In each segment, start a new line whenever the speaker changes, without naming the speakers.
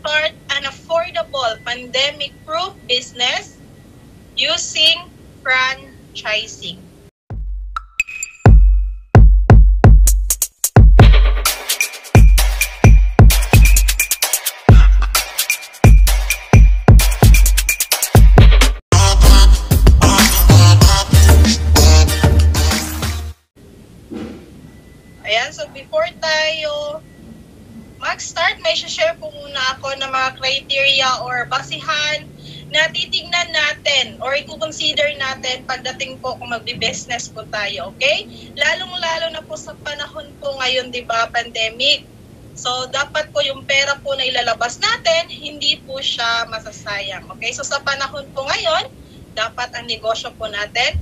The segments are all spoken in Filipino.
start an affordable pandemic-proof business using franchising. Mag-start, may share po muna ako ng mga criteria or basihan na titignan natin or i-consider natin pagdating po kung magbi-business po tayo, okay? Lalong-lalo na po sa panahon po ngayon, di ba, pandemic. So, dapat po yung pera po na ilalabas natin, hindi po siya masasayang, okay? So, sa panahon po ngayon, dapat ang negosyo po natin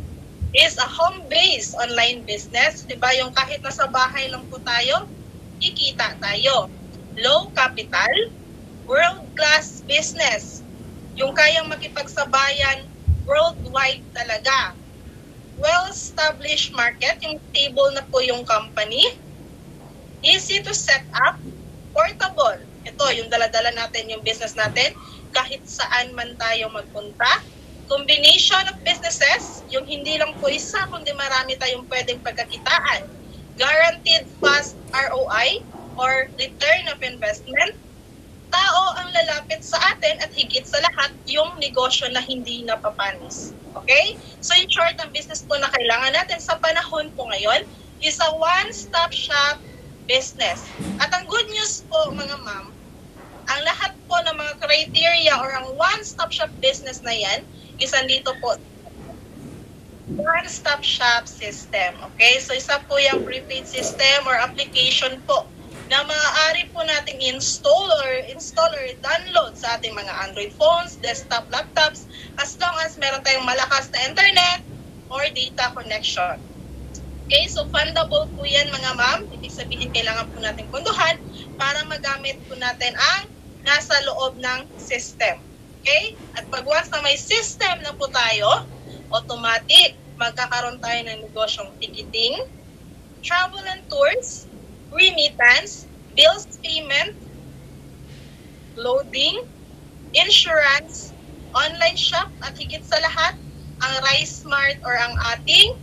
is a home-based online business, di ba? Yung kahit nasa bahay lang po tayo, kikita tayo. Low capital, world-class business. Yung kayang makipagsabayan worldwide talaga. Well-established market, yung stable na po yung company. Easy to set up, portable. Ito, yung daladala natin, yung business natin, kahit saan man tayo magpunta combination of businesses, yung hindi lang po isa, kundi marami tayong pwedeng pagkakitaan. Guaranteed fast ROI or return of investment. Tao ang lalapit sa atin at higit sa lahat, yung negosyo na hindi napapanis. Okay? So in short, ang business po na kailangan natin sa panahon po ngayon is a one-stop shop business. At ang good news po mga ma'am, ang lahat po ng mga criteria or ang one-stop shop business na yan is andito po one-stop shop system. Okay? So isa po yung prepaid system or application po na maaari po nating install or install or download sa ating mga Android phones, desktop laptops, as long as meron tayong malakas na internet or data connection. Okay, so fundable po yan mga ma'am. Ibig sabihin kailangan po natin punduhan para magamit po natin ang nasa loob ng system. Okay? At pag once na may system na po tayo, automatic, magkakaroon tayo ng negosyong ticketing, travel and tours, remittance, bills payment, loading, insurance, online shop, at higit sa lahat, ang Rice Smart or ang ating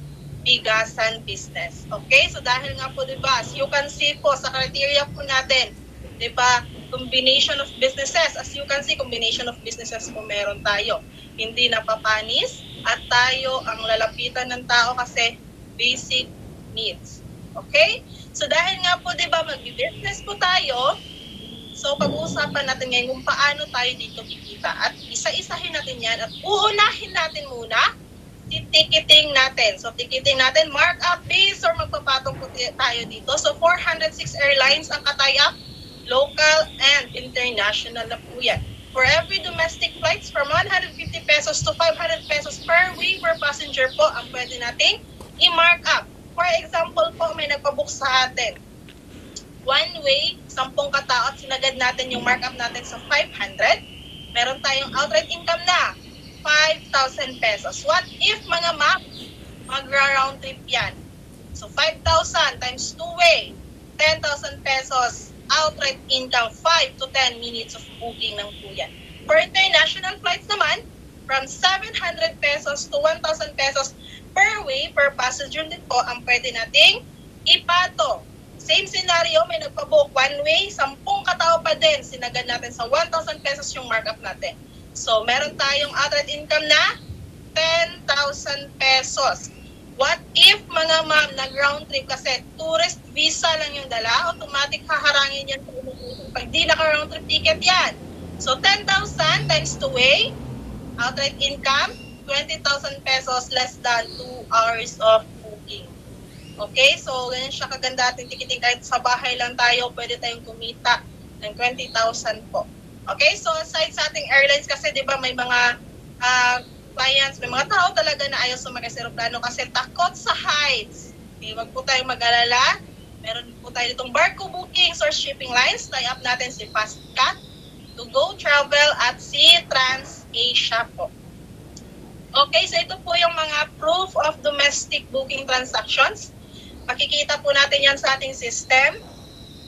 bigasan business. Okay? So dahil nga po, di ba, as you can see po sa criteria po natin, di ba, combination of businesses. As you can see, combination of businesses po meron tayo. Hindi napapanis at tayo ang lalapitan ng tao kasi basic needs. Okay? So dahil nga po, di ba, mag-business po tayo, so pag-uusapan natin ngayon kung paano tayo dito kikita. At isa-isahin natin yan at uunahin natin muna si ticketing natin. So ticketing natin, markup base or magpapatong po tayo dito. So 406 airlines ang katayap local and international na po yan. For every domestic flights from 150 pesos to 500 pesos per way per passenger po ang pwede nating i-mark up. For example po, may nagpabook sa atin. One way, 10 katao at sinagad natin yung markup natin sa 500. Meron tayong outright income na 5,000 pesos. What if mga map, magra-round trip yan? So 5,000 times 2 way, 10,000 pesos outright income 5 to 10 minutes of booking ng po yan. For international flights naman, from 700 pesos to 1,000 pesos per way, per passenger din po ang pwede nating ipato. Same scenario, may nagpabook one way, 10 katao pa din, sinagad natin sa 1,000 pesos yung markup natin. So, meron tayong outright income na 10,000 pesos. What if mga ma'am nag-round trip kasi tourist visa lang yung dala, automatic haharangin yan pag di naka-round trip ticket yan. So 10,000 times 2 way, outright income, 20,000 pesos less than 2 hours of booking. Okay, so ganyan siya kaganda ating ticketing kahit sa bahay lang tayo, pwede tayong kumita ng 20,000 po. Okay, so aside sa ating airlines kasi 'di ba may mga uh, clients, may mga tao talaga na ayaw sumakay sa aeroplano kasi takot sa heights. Okay, wag po tayong mag-alala. Meron po tayo ditong barco bookings or shipping lines. Tie up natin si FastCat to go travel at si TransAsia po. Okay, so ito po yung mga proof of domestic booking transactions. Makikita po natin yan sa ating system.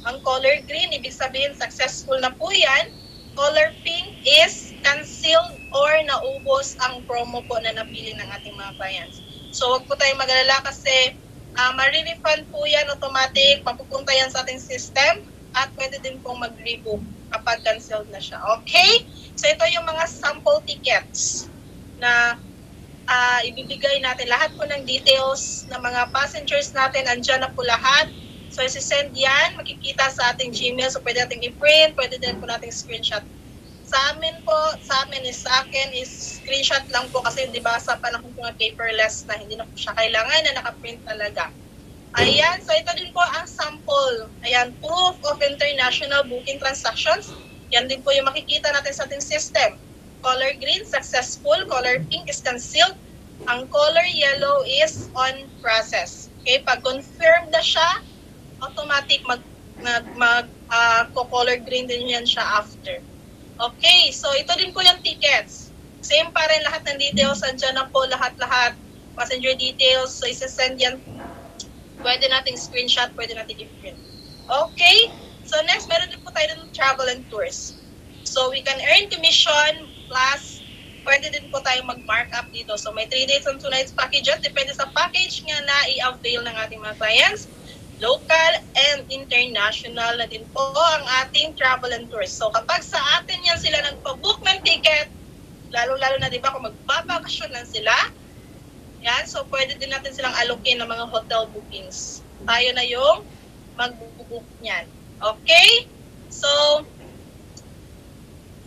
Ang color green, ibig sabihin successful na po yan. Color pink is canceled or naubos ang promo po na napili ng ating mga clients. So, wag po tayong magalala kasi uh, ma-refund po yan automatic, mapupunta yan sa ating system at pwede din pong mag-rebook kapag canceled na siya. Okay? So, ito yung mga sample tickets na uh, ibibigay natin. Lahat po ng details ng mga passengers natin, andyan na po lahat. So, isi-send yan, makikita sa ating Gmail. So, pwede natin i-print, pwede din po nating screenshot. Sa amin po, sa amin is sa akin is screenshot lang po kasi di ba sa panahon ng paperless na hindi na po siya kailangan na naka-print talaga. Ayan, so ito din po ang sample. Ayan, proof of international booking transactions. Yan din po yung makikita natin sa ating system. Color green, successful. Color pink is concealed. Ang color yellow is on process. Okay, pag confirm na siya, automatic mag mag, mag uh, color green din yan siya after. Okay, so ito din po yung tickets. Same pa rin lahat ng details, andyan na po lahat-lahat. Passenger details, so isa-send yan. Pwede nating screenshot, pwede nating i-print. Okay, so next, meron din po tayo ng travel and tours. So we can earn commission plus pwede din po tayo mag-markup dito. So may 3 days and 2 nights packages. Depende sa package nga na i-avail ng ating mga clients local and international na din po ang ating travel and tours. So kapag sa atin yan sila nagpa-book ng ticket, lalo-lalo na di ba kung magbabakasyon lang sila, yan, so pwede din natin silang alokin ng mga hotel bookings. Tayo na yung mag-book niyan. Okay? So,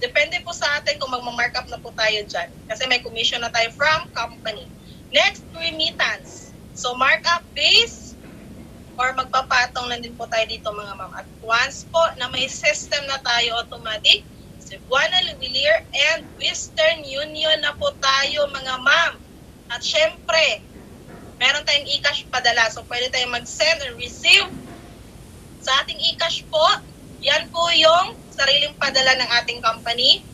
depende po sa atin kung magma-mark up na po tayo dyan. Kasi may commission na tayo from company. Next, remittance. So, markup base, or magpapatong lang din po tayo dito mga ma'am. At once po na may system na tayo automatic, Cebuana, Lubilier, and Western Union na po tayo mga ma'am. At syempre, meron tayong e-cash padala. So pwede tayong mag-send and receive sa ating e-cash po. Yan po yung sariling padala ng ating company.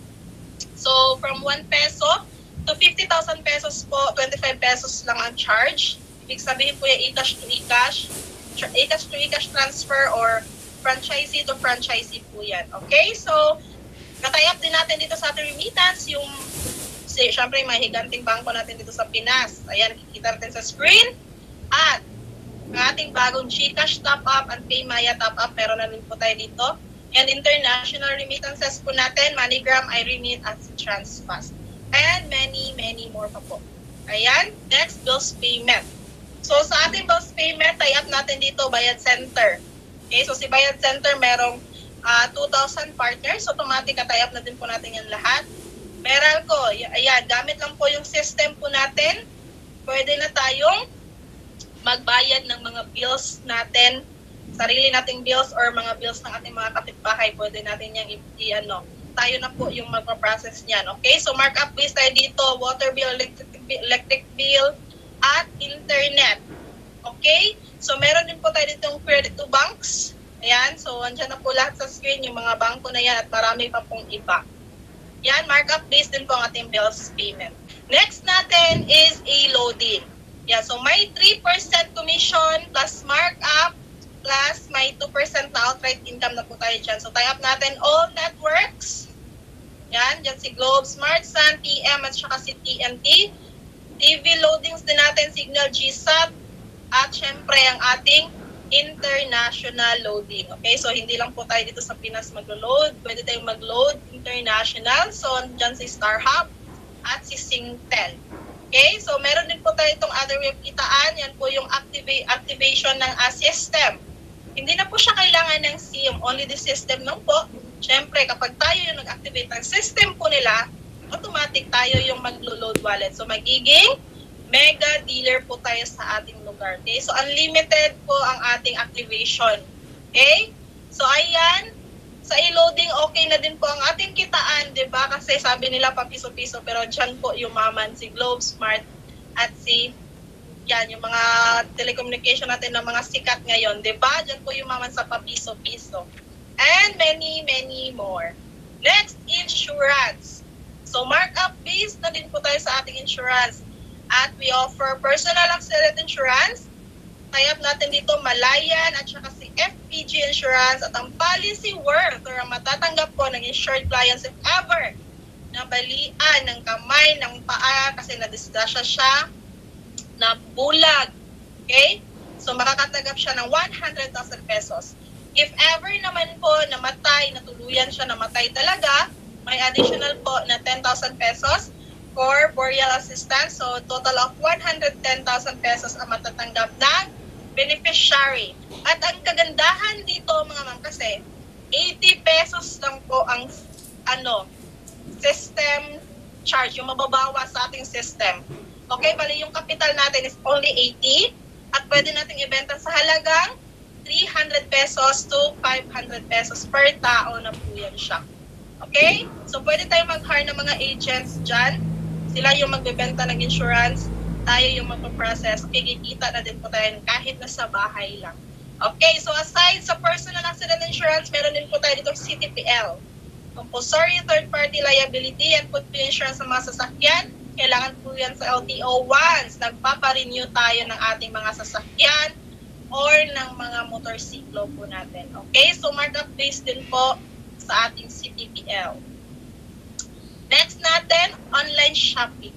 So from 1 peso to 50,000 pesos po, 25 pesos lang ang charge. Ibig sabihin po yung e-cash to e-cash e-cash to e-cash transfer or franchisee to franchisee po yan. Okay? So, natayap din natin dito sa ating remittance yung si, syempre may higanting bangko natin dito sa Pinas. Ayan, kikita natin sa screen. At ang ating bagong GCash top-up and PayMaya top-up, meron na rin po tayo dito. And international remittances po natin, MoneyGram, iRemit, at TransFast. And many, many more pa po. Ayan, next, bills payment. So sa ating bills payment, tie-up natin dito Bayad Center. Okay, so si Bayad Center merong uh, ah, 2,000 partners. Automatic tie-up na din po natin yan lahat. Meralco, ayan, gamit lang po yung system po natin. Pwede na tayong magbayad ng mga bills natin, sarili nating bills or mga bills ng ating mga kapitbahay. Pwede natin yung i-ano, tayo na po yung magpa-process niyan. Okay? So markup base tayo dito, water bill, electric, electric bill, at internet. Okay? So, meron din po tayo ditong credit to banks. Ayan, so andyan na po lahat sa screen yung mga bangko na yan at marami pa pong iba. Yan, markup based din po ang ating bills payment. Next natin is a loading. Yeah, so may 3% commission plus markup plus may 2% na outright income na po tayo dyan. So tie up natin all networks. Yan, dyan si Globe, Smart Sun, TM at saka si TNT. TV loadings din natin, Signal GSAT, at syempre ang ating international loading. Okay, so hindi lang po tayo dito sa Pinas maglo-load, pwede tayong mag-load international. So, dyan si StarHub at si Singtel. Okay, so meron din po tayo itong other way kitaan. Yan po yung activa- activation ng a system. Hindi na po siya kailangan ng SIM, only the system lang po. Siyempre, kapag tayo yung nag-activate ng system po nila, automatic tayo yung maglo-load wallet. So magiging mega dealer po tayo sa ating lugar. Okay? So unlimited po ang ating activation. Okay? So ayan, sa e-loading okay na din po ang ating kitaan, 'di ba? Kasi sabi nila pa piso-piso pero diyan po yumaman si Globe Smart at si yan, yung mga telecommunication natin ng mga sikat ngayon, 'di ba? Diyan po yumaman sa papiso-piso. And many, many more. Next, insurance. So markup based na din po tayo sa ating insurance. At we offer personal accident insurance. Tie-up natin dito Malayan at saka si FPG Insurance at ang policy worth or ang matatanggap po ng insured clients if ever nabalian ng kamay, ng paa kasi nadisgrasya siya, na bulag. Okay? So makakatanggap siya ng 100,000 pesos. If ever naman po namatay, natuluyan siya namatay talaga, may additional po na 10,000 pesos for burial assistance. So total of 110,000 pesos ang matatanggap ng beneficiary. At ang kagandahan dito mga ma'am kasi 80 pesos lang po ang ano system charge, yung mababawa sa ating system. Okay, bali yung capital natin is only 80 at pwede nating ibenta sa halagang 300 pesos to 500 pesos per tao na po yan siya. Okay? So, pwede tayo mag-hire ng mga agents dyan. Sila yung magbebenta ng insurance. Tayo yung magpaprocess. Kikikita na din po tayo kahit nasa bahay lang. Okay, so aside sa personal accident insurance, meron din po tayo dito CTPL. Compulsory third-party liability and po insurance sa mga sasakyan. Kailangan po yan sa LTO once nagpaparenew tayo ng ating mga sasakyan or ng mga motorsiklo po natin. Okay, so markup based din po sa ating CTPL. Next natin, online shopping.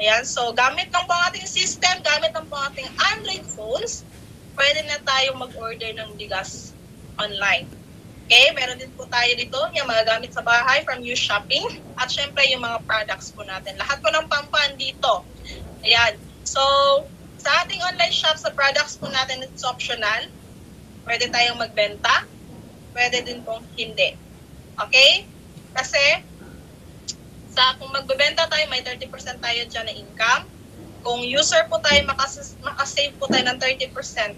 Ayan, so gamit lang po ating system, gamit lang po ating Android phones, pwede na tayo mag-order ng bigas online. Okay, meron din po tayo dito yung mga gamit sa bahay from you shopping at syempre yung mga products po natin. Lahat po ng pampan dito. Ayan. So, sa ating online shop sa products po natin, it's optional. Pwede tayong magbenta. Pwede din pong hindi. Okay? Kasi, sa kung magbebenta tayo, may 30% tayo dyan na income. Kung user po tayo, makas makasave po tayo ng 30%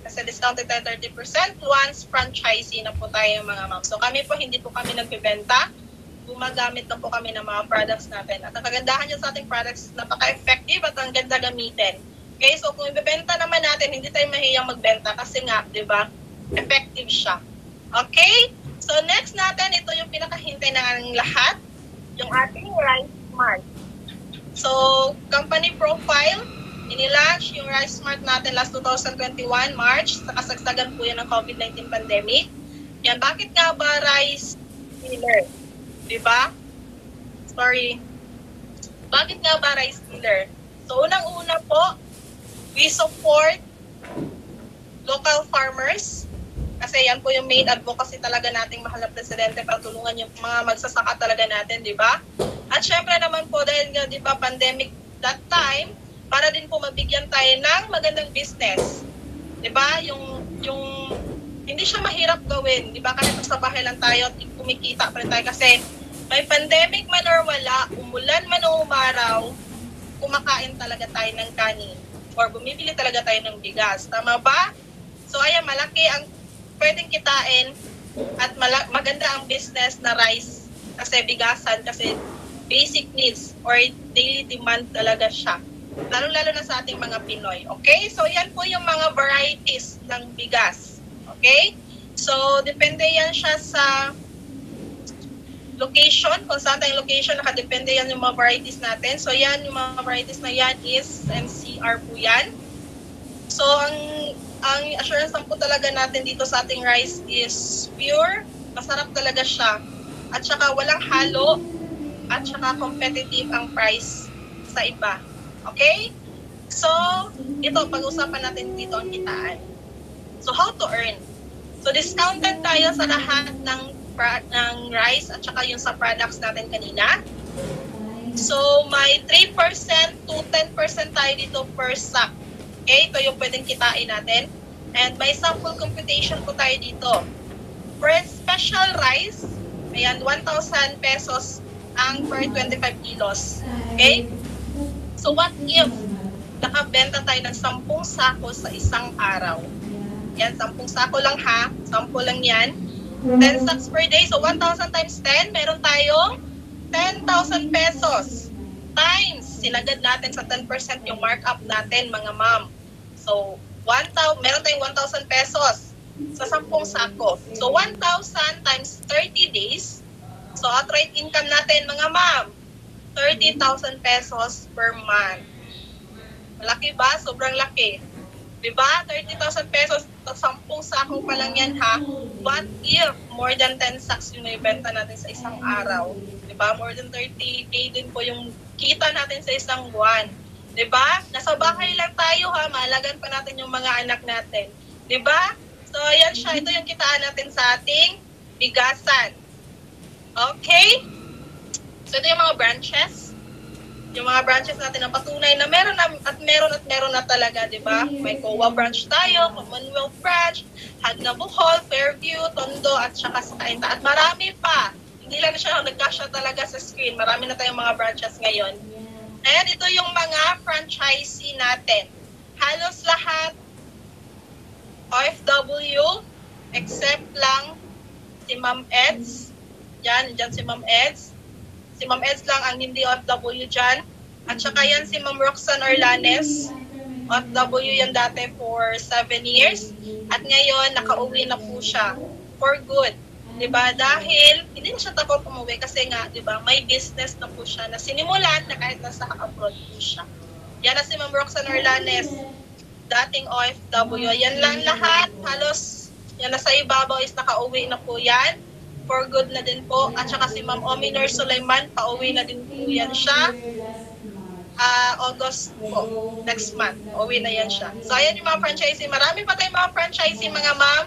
kasi discounted tayo 30% once franchisee na po tayo mga ma'am. So kami po, hindi po kami nagbebenta. Gumagamit na po kami ng mga products natin. At ang kagandahan nyo sa ating products, napaka-effective at ang ganda gamitin. Okay, so kung ibebenta naman natin, hindi tayo mahiyang magbenta kasi nga, di ba, effective siya. Okay? So next natin, ito yung pinakahintay ng lahat, yung ating Rice Smart. So, company profile, inilaunch yung Rice Smart natin last 2021, March, sa kasagsagan po yan ng COVID-19 pandemic. Yan, bakit nga ba rice miller? Di ba? Sorry. Bakit nga ba rice miller? So, unang-una po, we support local farmers kasi yan po yung main advocacy talaga nating mahal na presidente para tulungan yung mga magsasaka talaga natin, di ba? At syempre naman po dahil nga, di ba, pandemic that time, para din po mabigyan tayo ng magandang business. Di ba? Yung, yung, hindi siya mahirap gawin. Di ba? Kahit sa bahay lang tayo at kumikita pa rin tayo kasi may pandemic man or wala, umulan man o umaraw, kumakain talaga tayo ng kanin or bumibili talaga tayo ng bigas. Tama ba? So ayan, malaki ang pwedeng kitain at maganda ang business na rice kasi bigasan kasi basic needs or daily demand talaga siya. Lalo-lalo na sa ating mga Pinoy. Okay? So, yan po yung mga varieties ng bigas. Okay? So, depende yan siya sa location, kung saan tayong location, nakadepende yan yung mga varieties natin. So, yan, yung mga varieties na yan is MCR po yan. So, ang ang assurance lang po talaga natin dito sa ating rice is pure, masarap talaga siya. At saka walang halo, at saka competitive ang price sa iba. Okay? So, ito, pag-usapan natin dito ang kitaan. So, how to earn? So, discounted tayo sa lahat ng ng rice at saka yung sa products natin kanina. So, may 3% to 10% tayo dito per sack. Okay, ito yung pwedeng kitain natin. And may sample computation po tayo dito. For special rice, ayan, 1,000 pesos ang per 25 kilos. Okay? So what if nakabenta tayo ng 10 sako sa isang araw? Yan, 10 sako lang ha. 10 lang yan. 10 sacks per day. So 1,000 times 10, meron tayong 10,000 pesos. Times, sinagad natin sa 10% yung markup natin, mga ma'am. So, 1,000, meron tayong 1,000 pesos sa 10 sako. So, 1,000 times 30 days. So, outright income natin, mga ma'am, 30,000 pesos per month. Malaki ba? Sobrang laki. Diba? 30,000 pesos, 10 sako pa lang yan ha. What if more than 10 sacks yung naibenta natin sa isang araw? Diba? More than 30k din po yung kita natin sa isang buwan. Diba? Nasa bahay lang tayo ha, mahalagan pa natin yung mga anak natin. Diba? So, ayan siya. Ito yung kitaan natin sa ating bigasan. Okay? So, ito yung mga branches. Yung mga branches natin ang patunay na meron na, at meron at meron na talaga, di ba? May COA branch tayo, Commonwealth branch, Hagna Bohol, Fairview, Tondo, at saka sa Kainta. At marami pa. Hindi lang siya nagkasya talaga sa screen. Marami na tayong mga branches ngayon. And ito yung mga franchisee natin. Halos lahat OFW, except lang si Ma'am Eds. Yan, dyan si Ma'am Eds. Si Ma'am Eds lang ang hindi OFW dyan. At saka yan si Ma'am Roxanne Orlanes. OFW yan dati for 7 years. At ngayon, nakauwi na po siya for good. 'Di ba? Dahil hindi na siya takot umuwi kasi nga, 'di ba, may business na po siya na sinimulan na kahit nasa abroad po siya. Yan na si Ma'am Roxanne Orlanes, dating OFW. Yan lang lahat, halos yan nasa ibabaw is nakauwi na po yan. For good na din po. At saka si Ma'am Ominor Sulaiman, pauwi na din po yan siya. Uh, August po, next month. Uwi na yan siya. So, ayan yung mga franchisee. Marami pa tayong mga franchisee, mga ma'am.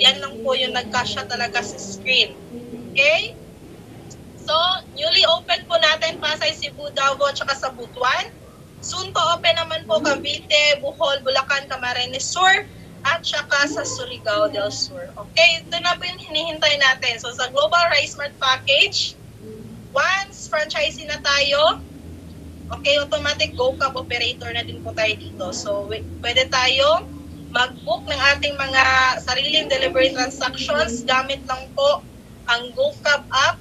Yan lang po yung nagkasya talaga sa screen. Okay? So, newly open po natin Pasay, Cebu, Davao, at saka sa Butuan. Soon to open naman po Cavite, Bohol, Bulacan, Camarines Sur, at saka sa Surigao del Sur. Okay, ito na po yung hinihintay natin. So, sa Global Rice Mart Package, once franchisee na tayo, okay, automatic GoCab operator na din po tayo dito. So, pwede tayo mag-book ng ating mga sariling delivery transactions gamit lang po ang GoCab app.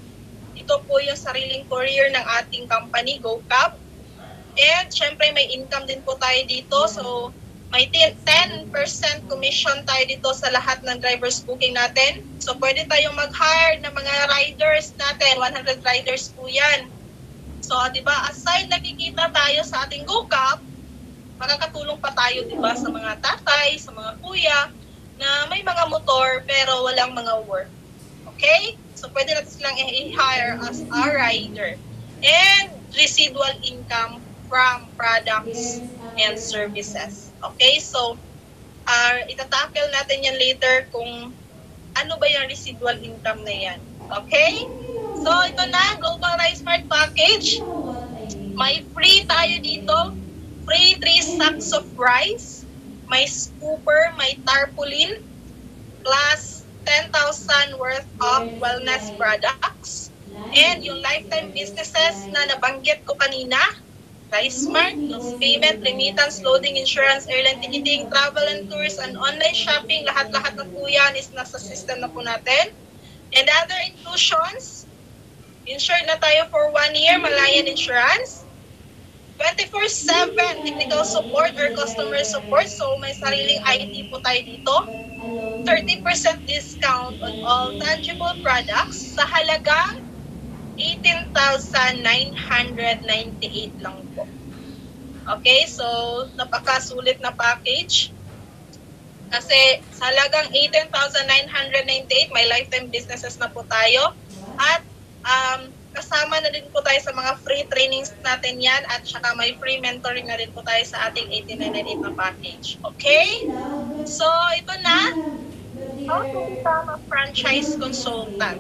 Ito po yung sariling courier ng ating company, GoCab. And syempre may income din po tayo dito. So may 10% commission tayo dito sa lahat ng drivers booking natin. So pwede tayong mag-hire ng mga riders natin. 100 riders po yan. So, di ba, aside nakikita tayo sa ating GoCap, makakatulong pa tayo, di ba, sa mga tatay, sa mga kuya, na may mga motor pero walang mga work. Okay? So, pwede natin silang i-hire as a rider. And residual income from products and services. Okay? So, uh, itatackle natin yan later kung ano ba yung residual income na yan. Okay? So, ito na, Global Rice Mart Package. May free tayo dito. Free 3 sacks of rice. May scooper, may tarpaulin, plus 10,000 worth of wellness products. And yung lifetime businesses na nabanggit ko kanina, Smart, Loans Payment, Remittance, Loading, Insurance, Airline Ticketing, Travel and Tours, and Online Shopping, lahat-lahat na po yan is nasa system na po natin. And other inclusions, Insured na tayo for one year, Malayan Insurance. 24-7 technical support or customer support. So, may sariling IT po tayo dito. 30% discount on all tangible products sa halagang 18,998 lang po. Okay, so napakasulit na package. Kasi sa halagang 18,998, may lifetime businesses na po tayo. At um, kasama na din po tayo sa mga free trainings natin yan at saka may free mentoring na din po tayo sa ating 1898 na package. Okay? So, ito na. How to become a franchise consultant.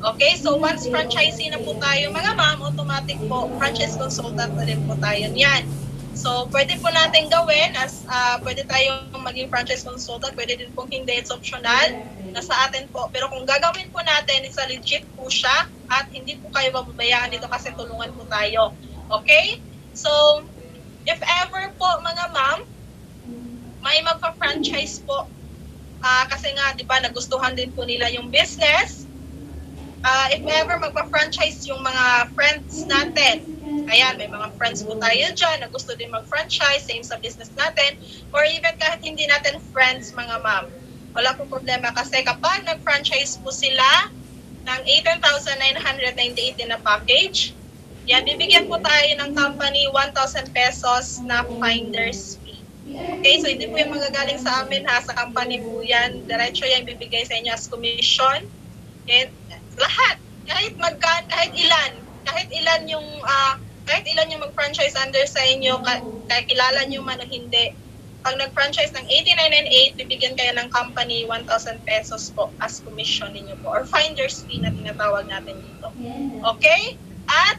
Okay, so once franchisee na po tayo, mga ma'am, automatic po, franchise consultant na din po tayo yan. So, pwede po natin gawin as uh, pwede tayong maging franchise consultant, pwede din pong hindi, it's optional, nasa atin po. Pero kung gagawin po natin, isa legit po siya at hindi po kayo mababayaan dito kasi tulungan po tayo. Okay? So, if ever po mga ma'am, may magpa-franchise po, uh, kasi nga, di ba, nagustuhan din po nila yung business, uh, if ever magpa-franchise yung mga friends natin, ayan, may mga friends po tayo dyan na gusto din mag-franchise, same sa business natin, or even kahit hindi natin friends, mga ma'am, wala po problema kasi kapag nag-franchise po sila ng 18,998 na package, yan, bibigyan po tayo ng company 1,000 pesos na finder's fee. Okay, so hindi po yung magagaling sa amin ha, sa company po yan. Diretso yan bibigay sa inyo as commission. And lahat, kahit magkan, kahit ilan, kahit ilan yung ah, kahit ilan yung mag-franchise under sa inyo, ka- kahit kilala nyo man o hindi, pag nag-franchise ng 8998, bibigyan kayo ng company 1,000 pesos po as commission ninyo po or finder's fee na tinatawag natin dito. Okay? At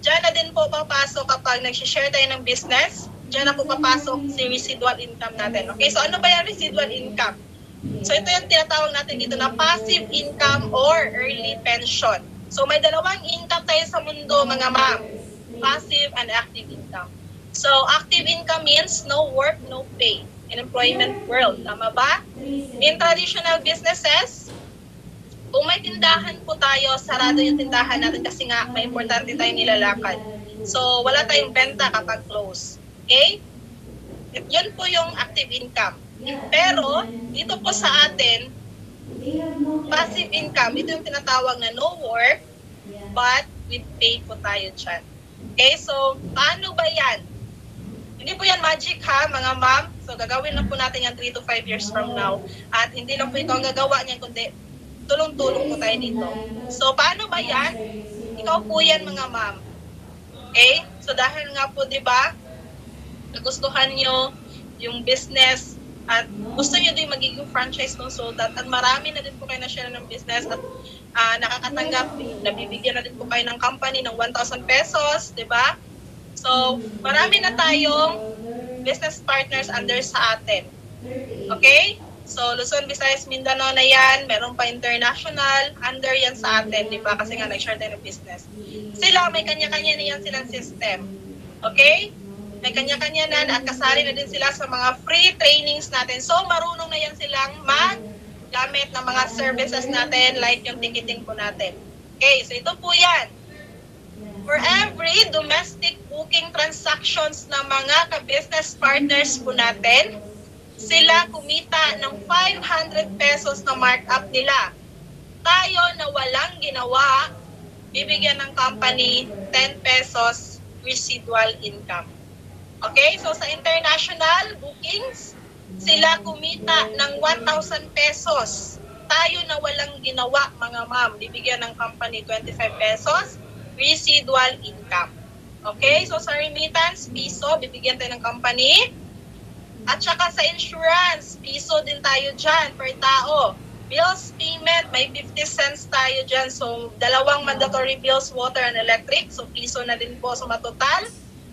dyan na din po papasok kapag nag-share tayo ng business, dyan na po papasok si residual income natin. Okay? So ano ba yung residual income? So ito yung tinatawag natin dito na passive income or early pension. So may dalawang income tayo sa mundo mga ma'am. Passive and active income. So active income means no work, no pay in employment world. Tama ba? In traditional businesses, kung may tindahan po tayo, sarado yung tindahan natin kasi nga may importante tayong nilalakad. So wala tayong benta kapag close. Okay? Yun po yung active income. Pero dito po sa atin, passive income, ito yung tinatawag na no work, but with pay po tayo dyan. Okay, so paano ba yan? Hindi po yan magic ha, mga ma'am. So gagawin lang po natin yan 3 to 5 years from now. At hindi lang po ikaw ang gagawa niyan, kundi tulong-tulong po tayo dito. So paano ba yan? Ikaw po yan mga ma'am. Okay? So dahil nga po, di ba, nagustuhan nyo yung business at gusto nyo din magiging franchise consultant at marami na din po kayo na-share ng business at ah, nakakatanggap, nabibigyan na din po kayo ng company ng 1,000 pesos, di ba? So, marami na tayong business partners under sa atin. Okay? So, Luzon, Visayas, Mindanao na yan. Meron pa international. Under yan sa atin, di ba? Kasi nga, nag-share tayo ng business. Sila, may kanya-kanya na yan silang system. Okay? May kanya-kanya na at kasali na din sila sa mga free trainings natin. So, marunong na yan silang mag-gamit ng mga services natin like yung ticketing po natin. Okay, so ito po yan. For every domestic booking transactions ng mga ka-business partners po natin, sila kumita ng 500 pesos na markup nila. Tayo na walang ginawa, bibigyan ng company 10 pesos residual income. Okay? So sa international bookings, sila kumita ng 1,000 pesos. Tayo na walang ginawa, mga ma'am, bibigyan ng company 25 pesos residual income. Okay? So sa remittance, piso, bibigyan tayo ng company. At saka sa insurance, piso din tayo dyan per tao. Bills payment, may 50 cents tayo dyan. So, dalawang mandatory bills, water and electric. So, piso na din po sa matotal.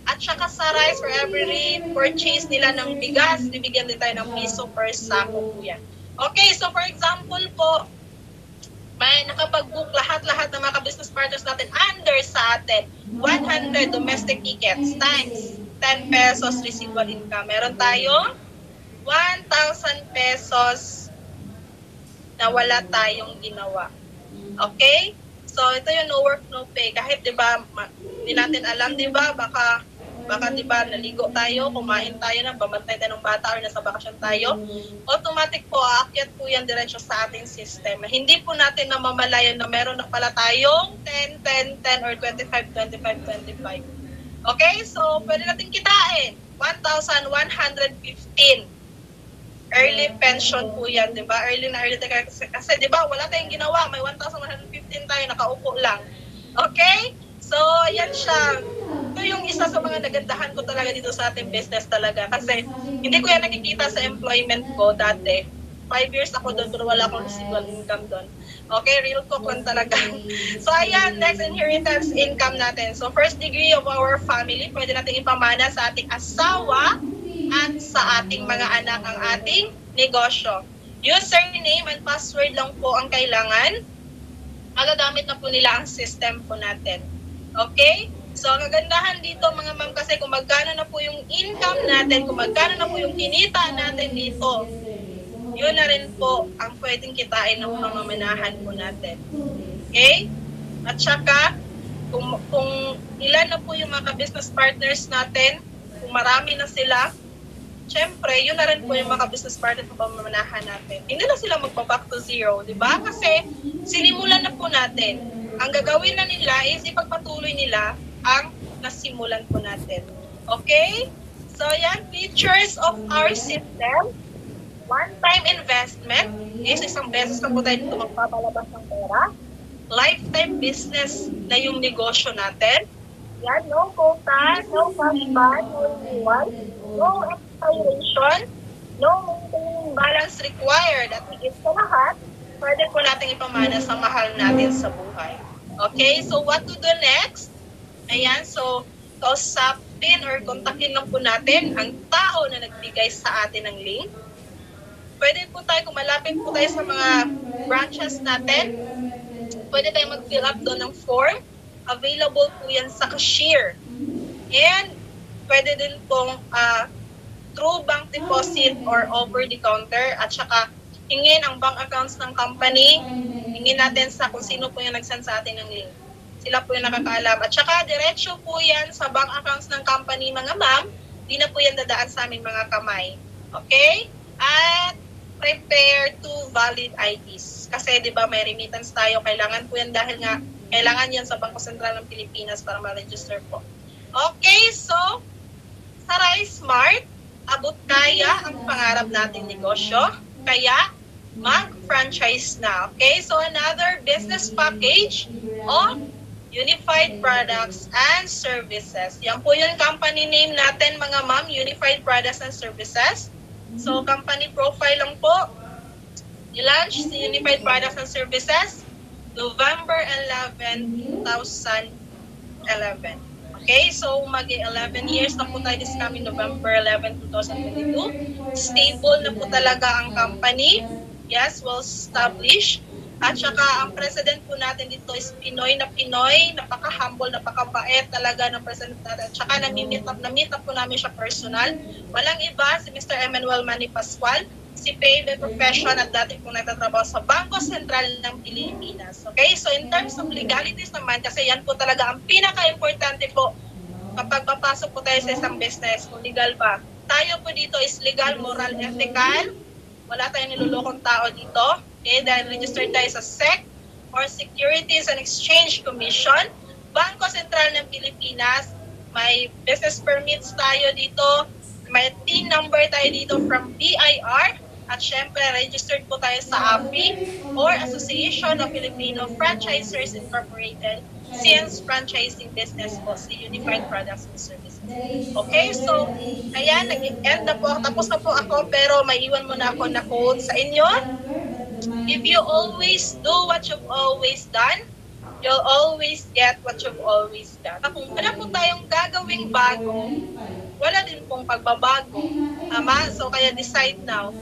At saka sa rice, for every purchase nila ng bigas, bibigyan din tayo ng piso per sako yan. Okay, so for example po, may nakapag-book lahat-lahat ng mga business partners natin under sa atin 100 domestic tickets times 10 pesos residual income. Meron tayo 1,000 pesos na wala tayong ginawa. Okay? So, ito yung no work, no pay. Kahit, di ba, ma- di natin alam, di ba, baka, baka, di ba, naligo tayo, kumain tayo na, bamantay tayo ng bata or nasa bakasyon tayo, automatic po, aakyat po yan diretso sa ating system. Hindi po natin namamalayan na meron na pala tayong 10, 10, 10 or 25, 25, 25. Okay? So, pwede natin kitain. 1,115. Early pension po yan, di ba? Early na early tayo. Kasi, kasi di ba, wala tayong ginawa. May 1,115 tayo, nakaupo lang. Okay? So, yan siya. Ito yung isa sa mga nagandahan ko talaga dito sa ating business talaga. Kasi hindi ko yan nakikita sa employment ko dati. Five years ako doon, pero wala akong residual income doon. Okay, real talk lang talaga. So, ayan, next inheritance income natin. So, first degree of our family, pwede natin ipamana sa ating asawa at sa ating mga anak ang ating negosyo. Username and password lang po ang kailangan. Magagamit na po nila ang system po natin. Okay? So, ang kagandahan dito mga ma'am kasi kung magkano na po yung income natin, kung magkano na po yung kinita natin dito, yun na rin po ang pwedeng kitain ng pamamanahan po natin. Okay? At saka, kung, kung ilan na po yung mga business partners natin, kung marami na sila, syempre, yun na rin po yung mga business partner ng pamamanahan natin. Hindi na sila magpa-back to zero, di ba? Kasi sinimulan na po natin. Ang gagawin na nila is ipagpatuloy nila ang nasimulan po natin. Okay? So, yan, features of our system. One-time investment. Yes, isang beses na po tayo magpapalabas ng pera. Lifetime business na yung negosyo natin. Yan, no quota, no cash ban, no no expiration, no maintaining balance required. At higit sa lahat, pwede po natin ipamana sa mahal natin sa buhay. Okay, so what to do next? Ayan, so kausapin or kontakin lang po natin ang tao na nagbigay sa atin ng link. Pwede po tayo, kung malapit po tayo sa mga branches natin, pwede tayo mag-fill up doon ng form. Available po yan sa cashier. And pwede din pong ah, through bank deposit or over the counter at saka hingin ang bank accounts ng company, hingin natin sa kung sino po yung nag-send sa atin ng link. Sila po yung nakakaalam. At saka diretso po yan sa bank accounts ng company mga ma'am, di na po yan dadaan sa aming mga kamay. Okay? At prepare two valid IDs. Kasi 'di ba may remittance tayo, kailangan po yan dahil nga kailangan yan sa Bangko Sentral ng Pilipinas para ma-register po. Okay, so sa Smart, abot kaya ang pangarap nating negosyo. Kaya mag-franchise na. Okay, so another business package of Unified Products and Services. Yan po yung company name natin mga ma'am, Unified Products and Services. So company profile lang po. I-launch si Unified Products and Services November 11, 2011. Okay, so mag-11 years na po tayo this coming November 11, 2022. Stable na po talaga ang company. Yes, well established. At saka ang president po natin dito is Pinoy na Pinoy, napaka-humble, napaka-bait talaga ng president natin. At saka nami-meet up, na-meet up po namin siya personal. Walang iba, si Mr. Emmanuel Manny Pascual, si Pay by profession at dati pong nagtatrabaho sa Bangko Sentral ng Pilipinas. Okay, so in terms of legalities naman, kasi yan po talaga ang pinaka-importante po kapag papasok po tayo sa isang business, kung legal ba. Tayo po dito is legal, moral, ethical. Wala tayong nilulokong tao dito. Okay, dahil registered tayo sa SEC or Securities and Exchange Commission. Bangko Sentral ng Pilipinas, may business permits tayo dito, may team number tayo dito from BIR, at syempre, registered po tayo sa AFI or Association of Filipino Franchisers Incorporated since franchising business po si Unified Products and Services. Okay, so, ayan, nag-end na po. Tapos na po ako, pero may iwan mo na ako na code sa inyo. If you always do what you've always done, you'll always get what you've always done. Kung wala po tayong gagawing bago, wala din pong pagbabago. Tama? So, kaya decide now.